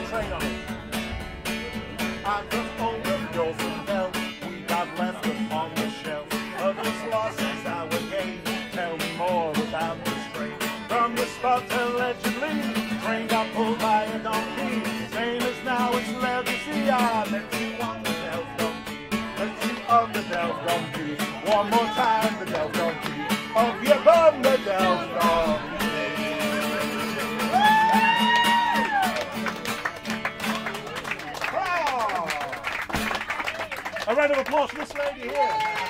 train on it. A round of applause for this lady here.